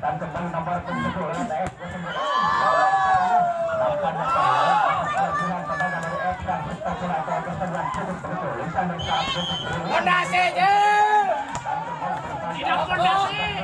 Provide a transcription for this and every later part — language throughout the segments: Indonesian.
dan kembali nomor tujuh. Tidak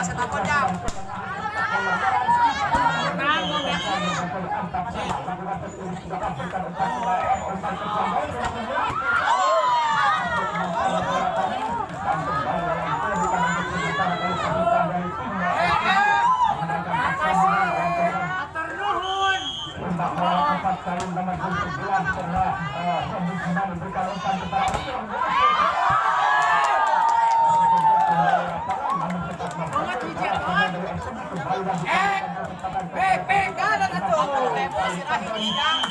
pasang aku jam. Terima. nacionalidad.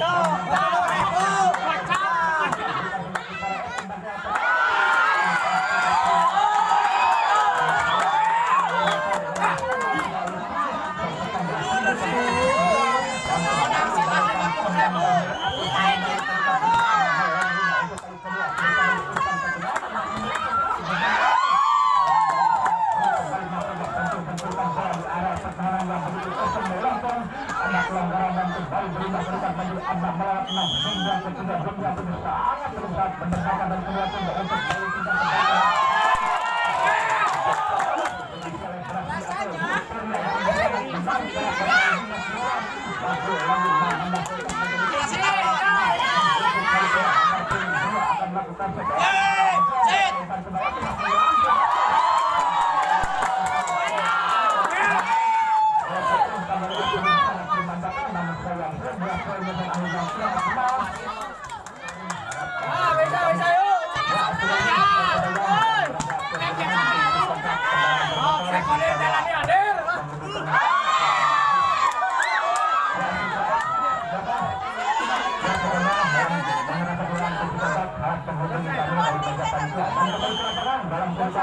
Fondasi. Atur nuhun. Ah,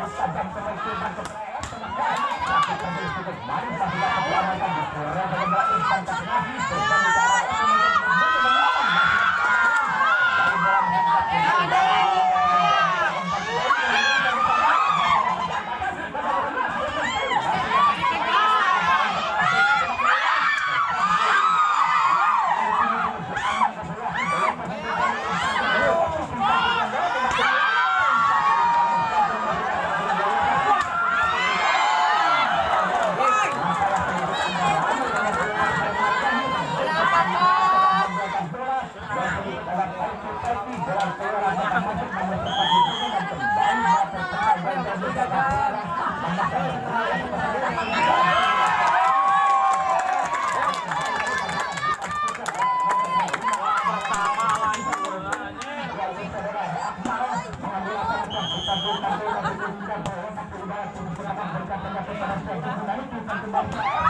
Namun Mamat 何?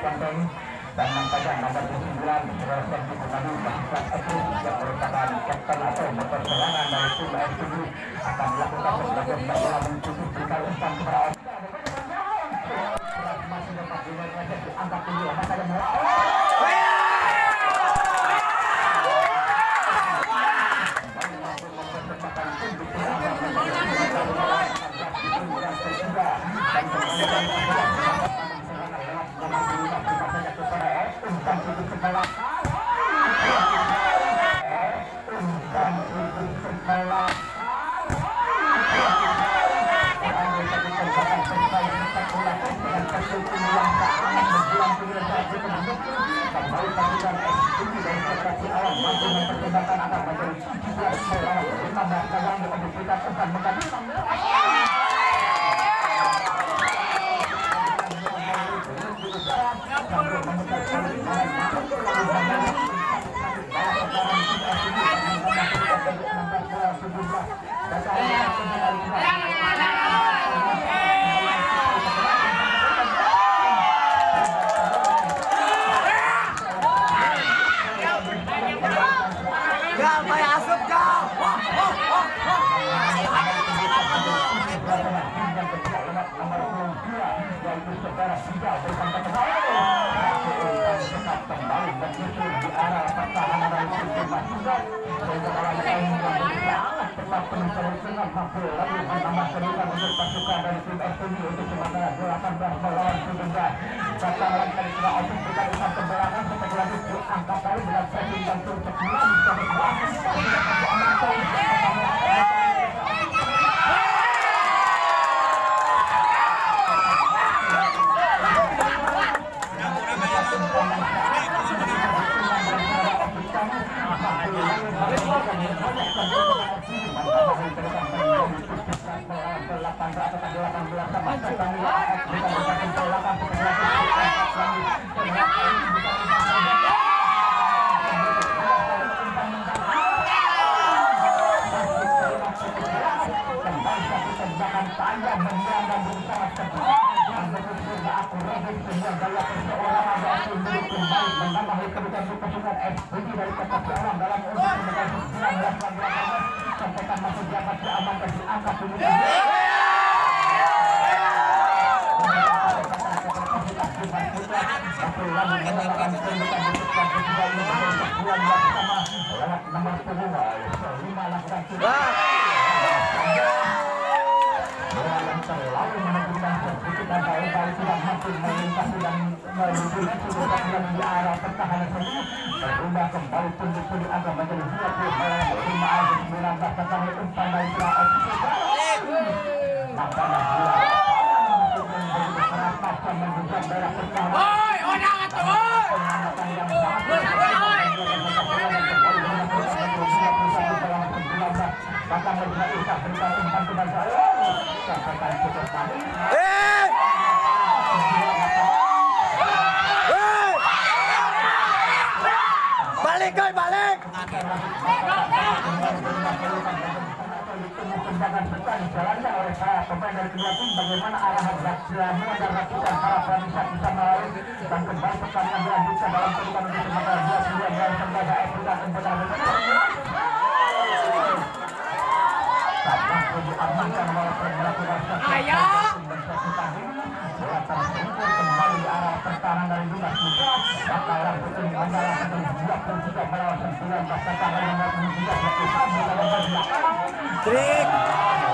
dan nampaknya nomor 9 Rosen Dikumadu Bangsa Teguh yang merupakan kapten atau motor serangan dari tim Tujuh akan melakukan sebagai bola menuju bekal umpan kepada masih dapat diangkat angkat tinggi yang kesempatan akan menjadi 17 melawan 15 dalam diberikan umpan mengganti Kau main asup kau. kembali menyusul di arah pertahanan dari tim Masukan sehingga dalam tahun yang sangat cepat penuh mampu lagi menambah kerusuhan untuk pasukan dari tim SPB untuk sementara 18 melawan 17 datang lagi dari kena opsi kita umpan ke belakang diangkat kali dengan dan turun ke 9 bisa selalu menentukan sedikit dan baik baik tidak mampu melintasi dan menuju kedudukan di arah pertahanan sendiri berubah kembali menjadi 20 malam 5 Agustus 19 tentang umpan dari Israel makanya gila begitu keras pasca menghujat daerah pertahanan Oi, orang atau oi. pengamatan yang sangat Bahkan Israel bisa berikan umpan kepada saya Sampaikan cukup kali Eh! Eh! Balik kau balik. Tendangan besar dijalankan oleh para pemain dari kedua tim bagaimana arahan Raksirani agar ratusan para pemirsa bisa melalui dan kembali pertandingan dilanjutkan dalam kedudukan untuk sementara 29 dan sementara Afrika Tendangan Sabang Kubu amankan walaupun melakukan kembali di arah pertahanan dari Lunas Muda Bakalan Putri Mandala Putri 23 melawan 19 Bakalan nomor 23 21 dalam belakang Trik. dan